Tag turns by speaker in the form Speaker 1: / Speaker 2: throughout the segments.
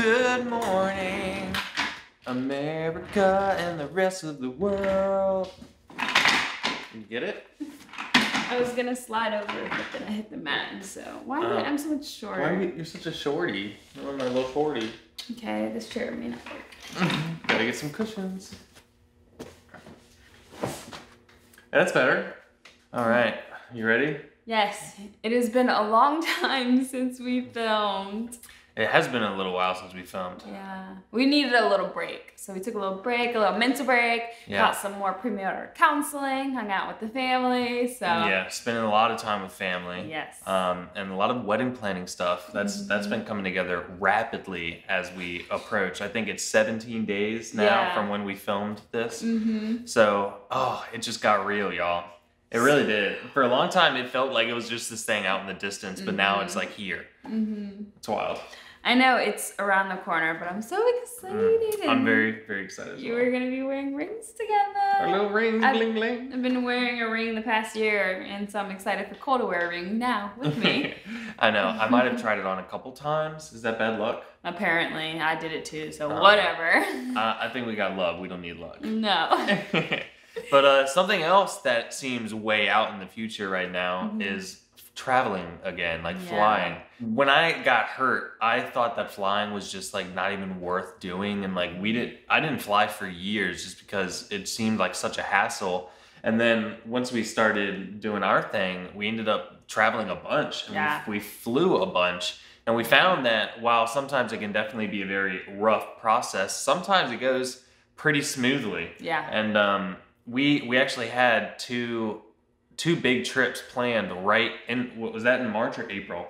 Speaker 1: Good morning, America and the rest of the world. You get it?
Speaker 2: I was gonna slide over, but then I hit the mat. So why am I, uh, I'm so much shorter?
Speaker 1: Why are you, you're such a shorty? You're my low shorty.
Speaker 2: Okay, this chair may not work.
Speaker 1: Gotta get some cushions. That's better. All right, you ready?
Speaker 2: Yes, it has been a long time since we filmed.
Speaker 1: It has been a little while since we filmed.
Speaker 2: Yeah, we needed a little break, so we took a little break, a little mental break.
Speaker 1: Yeah.
Speaker 2: Got some more premarital counseling, hung out with the family. So
Speaker 1: Yeah, spending a lot of time with family.
Speaker 2: Yes.
Speaker 1: Um, and a lot of wedding planning stuff. That's that's been coming together rapidly as we approach. I think it's 17 days now
Speaker 2: Yeah.
Speaker 1: from when we filmed this.
Speaker 2: Mm-hmm.
Speaker 1: So, oh, it just got real, y'all. It really did. For a long time, it felt like it was just this thing out in the distance, but now it's like here.
Speaker 2: Mm-hmm.
Speaker 1: It's wild.
Speaker 2: I know it's around the corner, but I'm so excited.
Speaker 1: Mm. I'm very, very excited.
Speaker 2: You
Speaker 1: well.
Speaker 2: are gonna be wearing rings together.
Speaker 1: Our little rings,
Speaker 2: I've-
Speaker 1: bling bling.
Speaker 2: I've been wearing a ring the past year, and so I'm excited for Cole to wear a ring now with me.
Speaker 1: I know. I might have tried it on a couple times. Is that bad luck?
Speaker 2: Apparently, I did it too, so
Speaker 1: Oh.
Speaker 2: whatever.
Speaker 1: Uh, I think we got love. We don't need luck.
Speaker 2: no.
Speaker 1: but uh, something else that seems way out in the future right now
Speaker 2: Mhm.
Speaker 1: is traveling again, like
Speaker 2: Yeah.
Speaker 1: flying. When I got hurt, I thought that flying was just like not even worth doing, and like we didn't, I didn't fly for years just because it seemed like such a hassle. And then once we started doing our thing, we ended up traveling a bunch, and
Speaker 2: Yeah.
Speaker 1: we, we flew a bunch. And we found that while sometimes it can definitely be a very rough process, sometimes it goes pretty smoothly.
Speaker 2: Yeah.
Speaker 1: And um, we we actually had two two big trips planned right in what was that in March or April?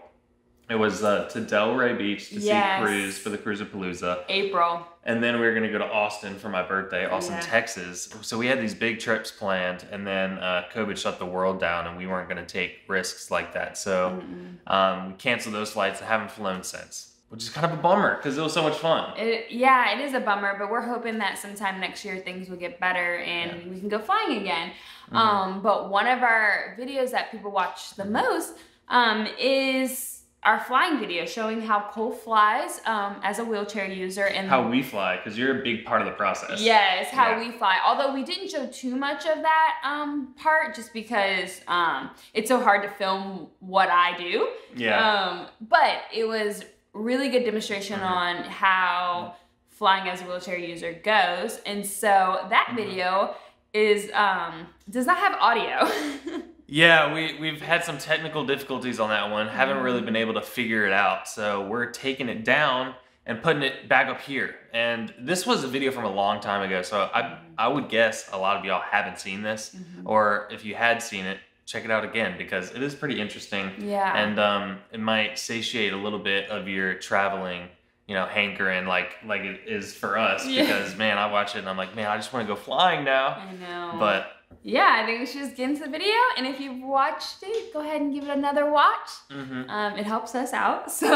Speaker 1: It was uh, to Delray Beach to
Speaker 2: Yes.
Speaker 1: see Cruise for the Cruisapalooza,
Speaker 2: April.
Speaker 1: and then we were gonna go to Austin for my birthday, Austin,
Speaker 2: Yeah.
Speaker 1: Texas. So we had these big trips planned, and then uh, COVID shut the world down, and we weren't gonna take risks like that. So um, we canceled those flights I haven't flown since, which is kind of a bummer because it was so much fun.
Speaker 2: It, yeah, it is a bummer, but we're hoping that sometime next year things will get better and we can go flying again.
Speaker 1: Mm-hmm.
Speaker 2: Um, but one of our videos that people watch the most um, is our flying video showing how Cole flies um, as a wheelchair user and
Speaker 1: How we fly, because you're a big part of the process.
Speaker 2: Yes, how
Speaker 1: Yeah.
Speaker 2: we fly. Although we didn't show too much of that um, part, just because um, it's so hard to film what I do.
Speaker 1: Yeah.
Speaker 2: Um, but it was really good demonstration on how flying as a wheelchair user goes, and so that
Speaker 1: Mhm.
Speaker 2: video is um, does not have audio.
Speaker 1: Yeah, we, we've had some technical difficulties on that one. Haven't really been able to figure it out. So we're taking it down and putting it back up here. And this was a video from a long time ago. So I, I would guess a lot of y'all haven't seen this. Or if you had seen it, check it out again because it is pretty interesting.
Speaker 2: yeah.
Speaker 1: And um, it might satiate a little bit of your traveling, you know, hankering like like it is for us.
Speaker 2: Yeah.
Speaker 1: Because man, I watch it and I'm like, man, I just want to go flying now.
Speaker 2: I know.
Speaker 1: But
Speaker 2: yeah, I think we should just get into the video. And if you've watched it, go ahead and give it another watch.
Speaker 1: Mm-hmm.
Speaker 2: Um, it helps us out. So,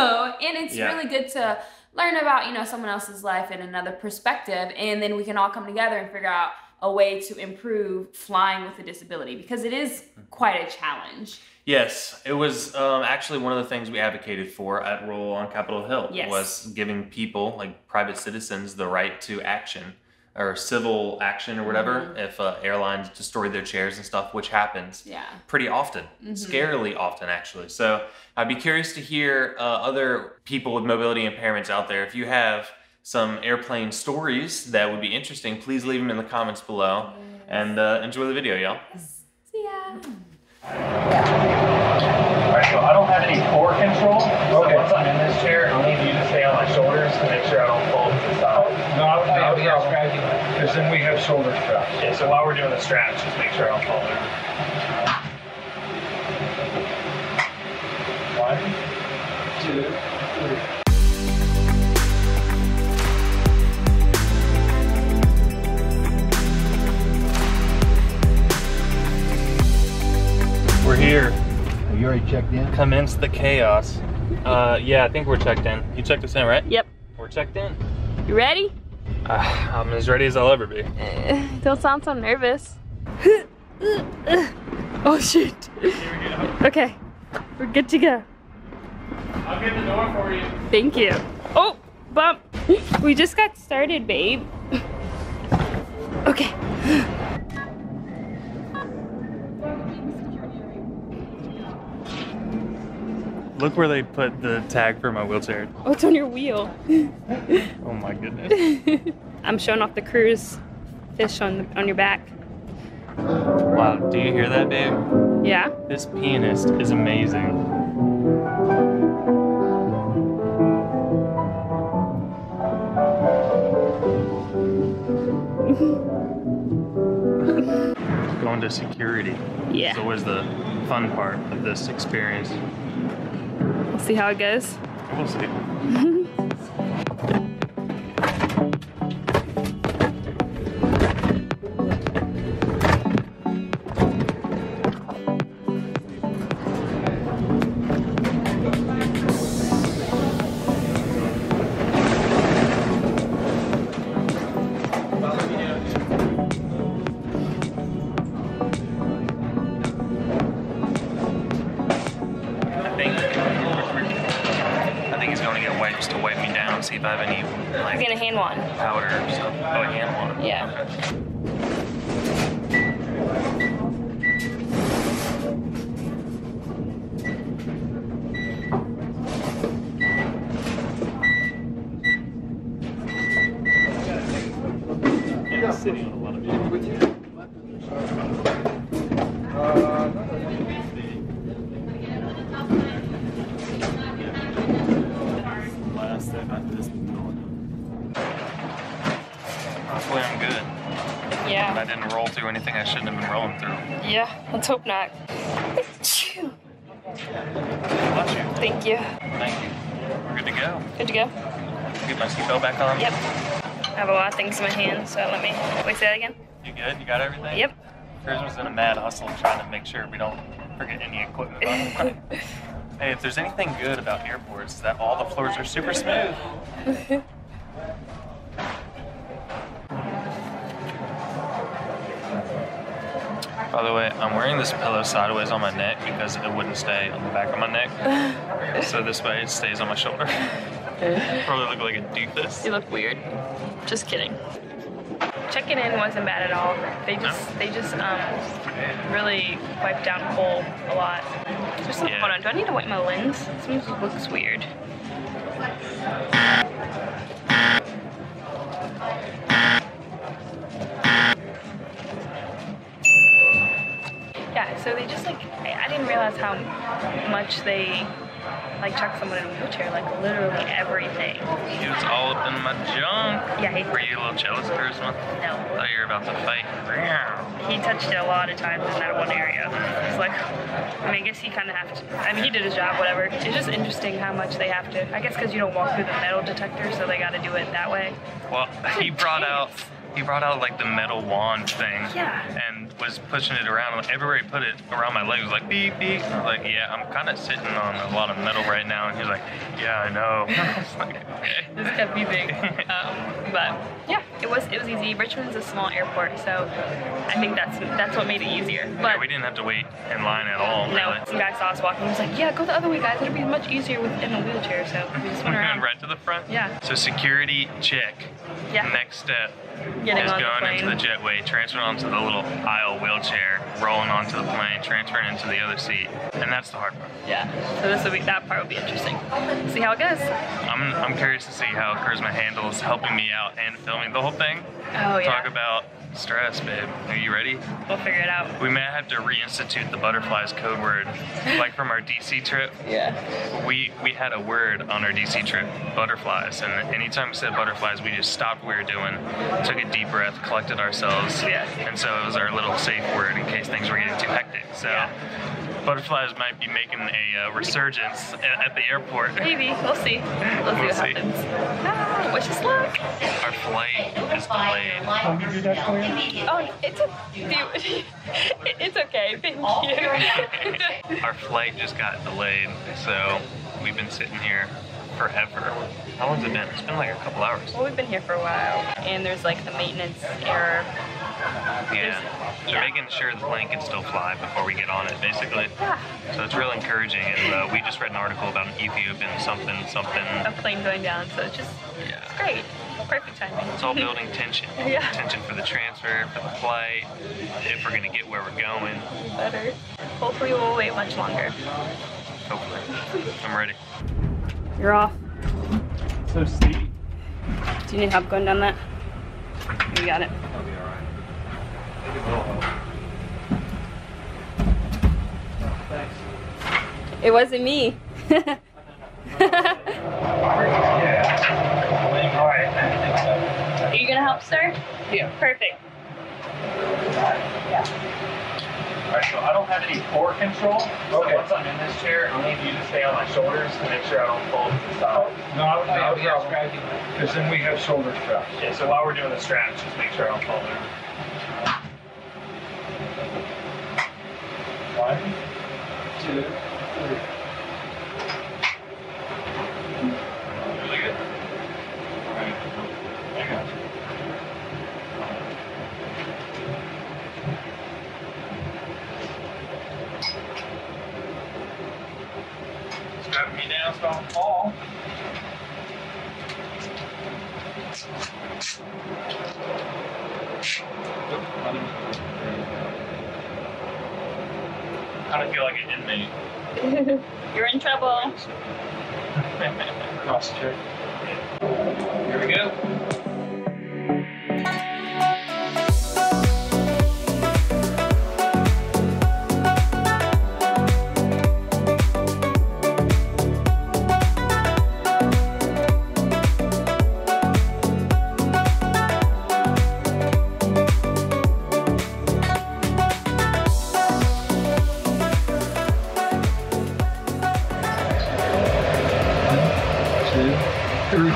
Speaker 2: and it's
Speaker 1: Yeah.
Speaker 2: really good to learn about, you know, someone else's life in another perspective. And then we can all come together and figure out a way to improve flying with a disability because it is quite a challenge.
Speaker 1: Yes, it was um, actually one of the things we advocated for at Roll on Capitol Hill
Speaker 2: Yes.
Speaker 1: was giving people, like private citizens, the right to action or civil action or whatever
Speaker 2: Mm-hmm.
Speaker 1: if uh, airlines destroy their chairs and stuff, which happens
Speaker 2: Yeah.
Speaker 1: pretty often,
Speaker 2: Mhm.
Speaker 1: scarily often actually. So I'd be curious to hear uh, other people with mobility impairments out there. If you have some airplane stories that would be interesting, please leave them in the comments below and uh, enjoy the video, y'all.
Speaker 2: See ya.
Speaker 3: Alright, so I don't have any core control. So
Speaker 4: Okay.
Speaker 3: once I'm in this chair, I'll need you to stay on my shoulders to make sure I don't fall to the side.
Speaker 4: No, I'll
Speaker 3: Yeah,
Speaker 4: I'll
Speaker 3: we
Speaker 4: grab
Speaker 3: have
Speaker 4: you, because then we have shoulder straps.
Speaker 3: Yeah, so while we're doing the straps, just make sure I don't fall over. One, two,
Speaker 4: already checked in?
Speaker 1: Commence the chaos. Uh, yeah, I think we're checked in. You checked us in, right?
Speaker 2: Yep.
Speaker 1: We're checked in.
Speaker 2: You ready?
Speaker 1: Uh, I'm as ready as I'll ever be.
Speaker 2: Uh, don't sound so nervous. oh shit. Okay. We're good to go.
Speaker 1: I'll get the door for you.
Speaker 2: Thank you. Oh, bump. We just got started, babe. Okay.
Speaker 1: Look where they put the tag for my wheelchair.
Speaker 2: Oh, it's on your wheel?
Speaker 1: Oh my goodness.
Speaker 2: I'm showing off the cruise fish on on your back.
Speaker 1: Wow, do you hear that, babe?
Speaker 2: Yeah.
Speaker 1: This pianist is amazing. Going to security
Speaker 2: Yeah.
Speaker 1: is always the fun part of this experience.
Speaker 2: We'll see how it goes.
Speaker 1: We'll see. wipe me down, see if I have any like
Speaker 2: He's gonna hand one.
Speaker 1: powder or something. Oh, a hand one.
Speaker 2: Yeah.
Speaker 1: Yeah, sitting on a lot of it. Last step after this Hopefully I'm. I didn't roll through anything I shouldn't have been rolling through.
Speaker 2: Yeah. Let's hope not. Achoo.
Speaker 1: Bless you.
Speaker 2: Thank you.
Speaker 1: Thank you. We're good to go.
Speaker 2: Good to go.
Speaker 1: Get my seatbelt back on.
Speaker 2: Yep. I have a lot of things in my hand, so let me wait. Say that again.
Speaker 1: You good? You got everything?
Speaker 2: Yep.
Speaker 1: Chris was in a mad hustle trying to make sure we don't forget any equipment. on hey, if there's anything good about airports, is that all the floors are super smooth. By the way, I'm wearing this pillow sideways on my neck because it wouldn't stay on the back of my neck. so this way it stays on my shoulder. Probably look like a doofus.
Speaker 2: You look weird. Just kidding. Checking in wasn't bad at all. They just they just um really wiped down Cole a lot. Just
Speaker 1: Yeah.
Speaker 2: hold on. Do I need to wipe my lens? This looks weird. So they just like I, I didn't realize how much they like chuck someone in a wheelchair, like literally everything.
Speaker 1: He was all up in my junk.
Speaker 2: Yeah, he,
Speaker 1: Were you a little jealous, Charisma?
Speaker 2: no.
Speaker 1: thought you were about to fight.
Speaker 2: He touched it a lot of times in that one area. It's like, I mean, I guess he kind of have to. I mean, he did his job, whatever. It's just interesting how much they have to. I guess because you don't walk through the metal detector, so they got to do it that way.
Speaker 1: Well, he brought out he brought out like the metal wand thing.
Speaker 2: Yeah.
Speaker 1: And was pushing it around. Like, everywhere he put it around my leg was like beep beep. I was like, yeah, I'm kind of sitting on a lot of metal right now. And he's like, yeah, I know. I was like, okay.
Speaker 2: This kept me big. Um, but yeah, it was it was easy. Richmond's a small airport, so I think that's that's what made it easier. But
Speaker 1: Yeah, we didn't have to wait in line at all.
Speaker 2: no,
Speaker 1: really.
Speaker 2: some guy saw us walking. He was like, "Yeah, go the other way, guys. It'll be much easier within a wheelchair." So we just went around.
Speaker 1: went right to the front.
Speaker 2: Yeah.
Speaker 1: So security check.
Speaker 2: Yeah.
Speaker 1: Next step
Speaker 2: Getting
Speaker 1: is
Speaker 2: on the
Speaker 1: going into the jetway, transferring onto the little aisle wheelchair, rolling onto the plane, transferring into the other seat, and that's the hard part.
Speaker 2: Yeah. So this will be that part will be interesting. See how it goes.
Speaker 1: I'm, I'm curious to see how Charisma handles helping me out and filming the whole thing.
Speaker 2: Oh yeah.
Speaker 1: Talk about stress, babe. Are you ready?
Speaker 2: We'll figure it out.
Speaker 1: We may have to reinstitute the butterflies code word, like from our DC trip.
Speaker 2: Yeah.
Speaker 1: We we had a word on our DC trip, butterflies, and anytime we said butterflies, we just stopped what we were doing, took a deep breath, collected ourselves,
Speaker 2: Yeah.
Speaker 1: and so it was our little safe word in case things were getting too hectic. So.
Speaker 2: Yeah.
Speaker 1: Butterflies might be making a uh, resurgence at, at the airport.
Speaker 2: Maybe. We'll see. We'll,
Speaker 1: We'll
Speaker 2: see what
Speaker 1: see.
Speaker 2: happens. Ah, wish us luck.
Speaker 1: Our flight is delayed.
Speaker 2: Oh, it's a dude. It's okay. Thank you.
Speaker 1: Our flight just got delayed, so we've been sitting here forever. How long's it been? It's been like a couple hours.
Speaker 2: well, we've been here for a while, and there's like a maintenance error
Speaker 1: Yeah. They're
Speaker 2: Yeah.
Speaker 1: making sure the plane can still fly before we get on it, basically.
Speaker 2: Yeah.
Speaker 1: So it's real encouraging. And uh, we just read an article about an Ethiopian something something.
Speaker 2: A plane going down, so it's just
Speaker 1: Yeah.
Speaker 2: it's great. Perfect timing.
Speaker 1: It's all building tension.
Speaker 2: Yeah.
Speaker 1: Tension for the transfer, for the flight, if we're gonna get where we're going.
Speaker 2: Better. Hopefully we'll wait much longer.
Speaker 1: Hopefully. I'm ready.
Speaker 2: You're off.
Speaker 5: So steep.
Speaker 2: Do you need help going down that? You got it.
Speaker 5: I'll be alright. Thanks.
Speaker 2: It wasn't me.
Speaker 6: Yeah. All right.
Speaker 2: Are you gonna help, sir?
Speaker 6: Yeah.
Speaker 2: Perfect.
Speaker 6: All right, so I don't have any core control. So
Speaker 4: Okay.
Speaker 6: once I'm in this chair, I need you to stay on my shoulders to make sure I don't fall to the side.
Speaker 4: Oh, no, no problem. Because then we have shoulder straps.
Speaker 6: Yeah, so while we're doing the straps, just make sure I don't fall down.
Speaker 4: One, two,
Speaker 6: Kind of feel like an inmate.
Speaker 2: You're in trouble.
Speaker 6: Cross check. Here we go.
Speaker 4: Three.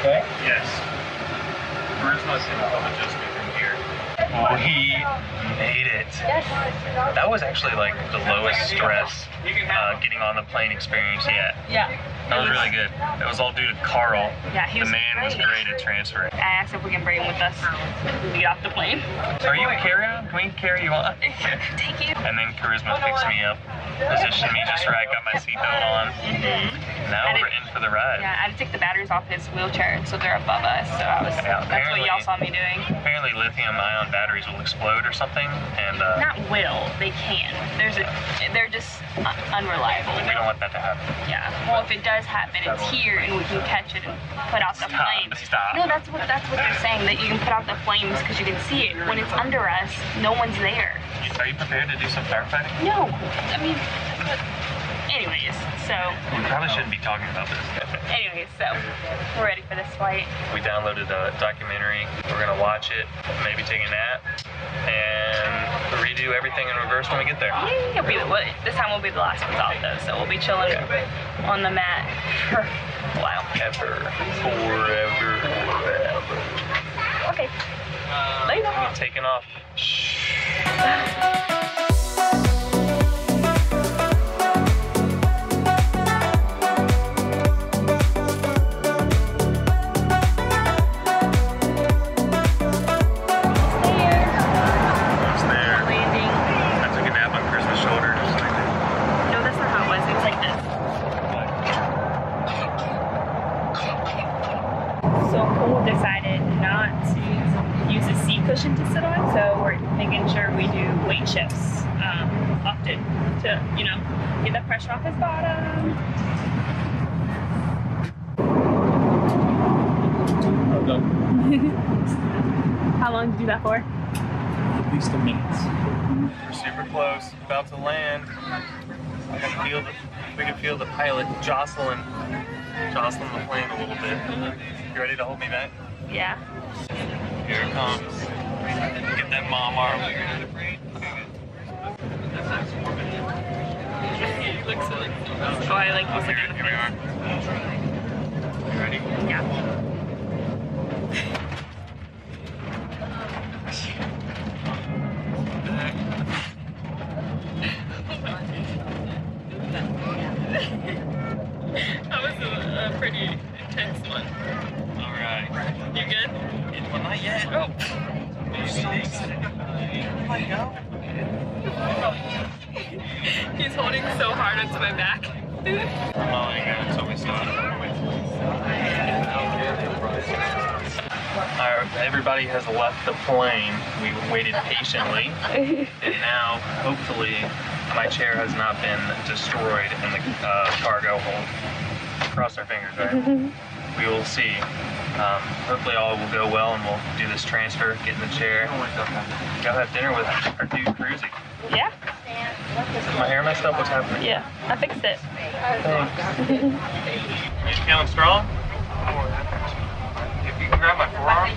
Speaker 4: Okay.
Speaker 6: Yes. Where's my seatbelt adjustment from here?
Speaker 1: We made it. That was actually like the lowest stress uh, getting on the plane experience yet.
Speaker 2: Yeah.
Speaker 1: That was really good. It was all due to Carl.
Speaker 2: Yeah, he was
Speaker 1: the
Speaker 2: was
Speaker 1: man was
Speaker 2: great.
Speaker 1: great at transferring.
Speaker 2: I asked if we can bring him with us when we get off the plane.
Speaker 1: So are you a carry-on? Can we carry you on?
Speaker 2: Take you.
Speaker 1: And then Charisma picks me up, positioned me just right, got my seatbelt on. Now we're in for the ride.
Speaker 2: Yeah, I had to take the batteries off his wheelchair, so they're above us. So I was.
Speaker 1: Yeah,
Speaker 2: that's what y'all saw me doing.
Speaker 1: Apparently lithium-ion batteries will explode or something, and uh,
Speaker 2: Not will, they can. There's a. They're just unreliable.
Speaker 1: we don't want that to happen.
Speaker 2: Yeah. Well, if it does happen, it's here, and we can catch it and put out the
Speaker 1: Stop,
Speaker 2: flames.
Speaker 1: stop.
Speaker 2: No, that's what that's what they're saying. That you can put out the flames because you can see it. When it's under us, no one's there.
Speaker 1: Are you prepared to do some firefighting?
Speaker 2: No, I mean. But- Anyways, so.
Speaker 1: We probably shouldn't be talking about this.
Speaker 2: Anyways, so we're ready for this flight.
Speaker 1: We downloaded a documentary. We're gonna watch it, maybe take a nap, and redo everything in reverse when we get there.
Speaker 2: Yeah, be this time we'll be the last ones off though, so we'll be chilling on the mat for a while.
Speaker 1: Ever, forever, forever.
Speaker 2: Okay. Later.
Speaker 1: Taking off.
Speaker 2: off his bottom. How long did you do that for?
Speaker 5: At least a minute.
Speaker 1: We're super close, about to land. I can feel the, we can feel the pilot jostling, jostling the plane a little bit. You ready to hold me back?
Speaker 2: Yeah.
Speaker 1: Here it comes. Get that mom arm.
Speaker 2: Looks so, oh, I like this.
Speaker 1: Here, here we are. You ready?
Speaker 2: Yeah. That was a, a pretty intense one.
Speaker 1: All right.
Speaker 2: You good?
Speaker 1: Well, not yet.
Speaker 2: Oh.
Speaker 1: Let go. Oh.
Speaker 2: He's holding so hard onto my back.
Speaker 1: Oh my god, it's always Alright, everybody has left the plane. We waited patiently, and now, hopefully, my chair has not been destroyed in the uh, cargo hold. Cross our fingers, right? we will see. Um, hopefully, all will go well, and we'll do this transfer, get in the chair, go have dinner with our dude Cruzy.
Speaker 2: Yeah?
Speaker 1: Is my hair messed up? What's happening?
Speaker 2: Yeah. I fixed it.
Speaker 1: You feeling strong? If you can grab my forearm.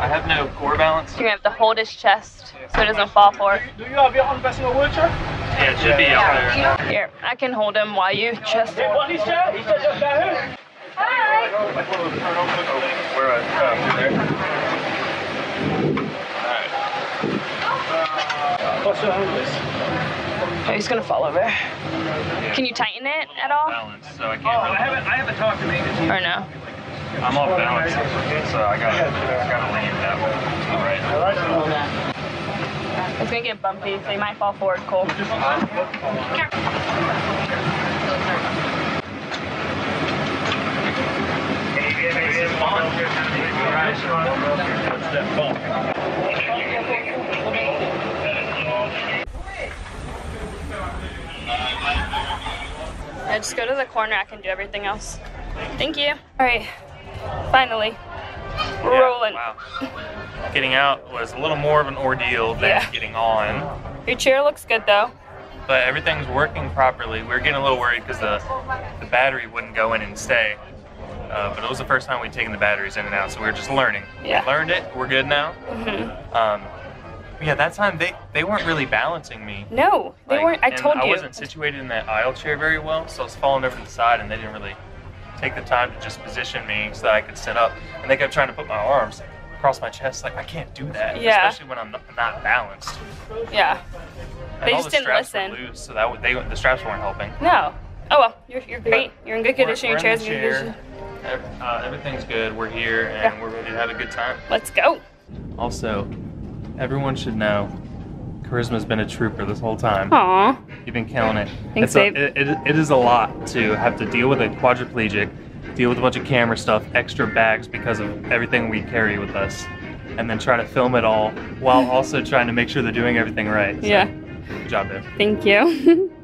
Speaker 1: I have no core balance.
Speaker 2: You're gonna have to hold his chest so it doesn't fall forward.
Speaker 4: Do you have your own personal wheelchair?
Speaker 1: Yeah, it should be out there.
Speaker 2: Here, I can hold him while you chest.
Speaker 4: What is that? He says up there.
Speaker 1: Where I oh, there.
Speaker 4: What's your homeless?
Speaker 2: Oh, he's gonna fall over. Can you tighten it at all?
Speaker 1: Balance, so I
Speaker 4: Oh,
Speaker 1: can't
Speaker 4: I
Speaker 1: really.
Speaker 4: haven't, I haven't talked to me.
Speaker 2: Or no?
Speaker 1: I'm off balance, so I gotta, gotta lean that way. All right.
Speaker 2: It's gonna get bumpy, so you might fall forward, Cole.
Speaker 1: This is fun.
Speaker 4: What's that bump?
Speaker 2: Yeah, just go to the corner. I can do everything else. Thank you. All right, finally, we're
Speaker 1: Yeah,
Speaker 2: rolling.
Speaker 1: Wow. Getting out was a little more of an ordeal than
Speaker 2: Yeah.
Speaker 1: getting on,
Speaker 2: Your chair looks good though.
Speaker 1: but everything's working properly. We were getting a little worried because the, the battery wouldn't go in and stay. Uh, but it was the first time we'd taken the batteries in and out, so we were just learning.
Speaker 2: Yeah.
Speaker 1: We learned it. We're good now.
Speaker 2: hmm
Speaker 1: Um, yeah, that time they, they weren't really balancing me.
Speaker 2: No, they
Speaker 1: Like,
Speaker 2: weren't. I told
Speaker 1: I
Speaker 2: you.
Speaker 1: I wasn't situated in that aisle chair very well, so I was falling over to the side, and they didn't really take the time to just position me so that I could sit up. And they kept trying to put my arms across my chest. Like I can't do that,
Speaker 2: Yeah.
Speaker 1: especially when I'm not, not balanced.
Speaker 2: Yeah.
Speaker 1: And
Speaker 2: They
Speaker 1: all
Speaker 2: just
Speaker 1: the
Speaker 2: didn't
Speaker 1: straps
Speaker 2: listen.
Speaker 1: Were loose, so that they the straps weren't helping.
Speaker 2: No. Oh well, you're, you're great. You're in good condition. Your chair's in good condition.
Speaker 1: Ev- Uh, everything's good. We're here, and
Speaker 2: Yeah.
Speaker 1: we're ready to have a good time.
Speaker 2: Let's go.
Speaker 1: Also, everyone should know. Charisma's been a trooper this whole time.
Speaker 2: Aw.
Speaker 1: You've been killing it.
Speaker 2: Thanks,
Speaker 1: it's a,
Speaker 2: babe.
Speaker 1: it, it, it is a lot to have to deal with a quadriplegic, deal with a bunch of camera stuff, extra bags because of everything we carry with us, and then try to film it all while also trying to make sure they're doing everything right. So,
Speaker 2: Yeah.
Speaker 1: Good job, babe.
Speaker 2: Thank you.